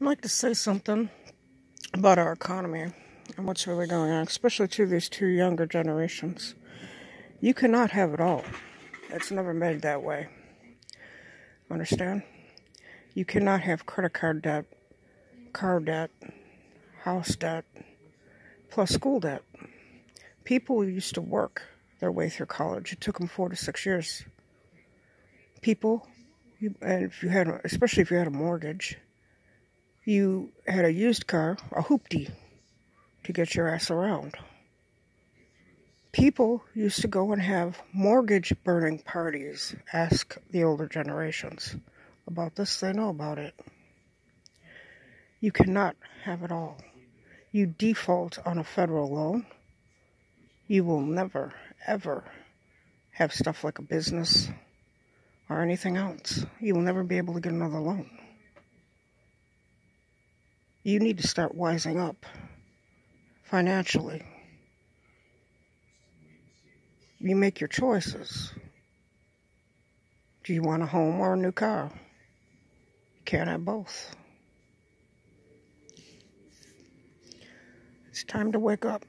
I'd like to say something about our economy and what's really going on, especially to these two younger generations. You cannot have it all. It's never made that way. Understand? You cannot have credit card debt, car debt, house debt, plus school debt. People used to work their way through college. It took them four to six years. People, and if you had, especially if you had a mortgage, you had a used car, a hoopty, to get your ass around. People used to go and have mortgage burning parties. Ask the older generations about this, they know about it. You cannot have it all. You default on a federal loan, you will never, ever have stuff like a business or anything else. You will never be able to get another loan. You need to start wising up financially. You make your choices. Do you want a home or a new car? You can't have both. It's time to wake up.